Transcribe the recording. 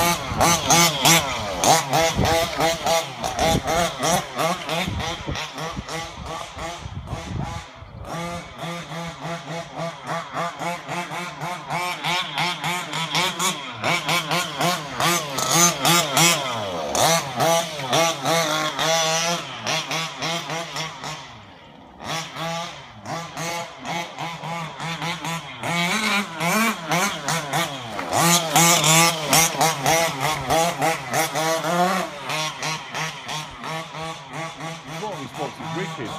Ah, ah, ah. response is wicked.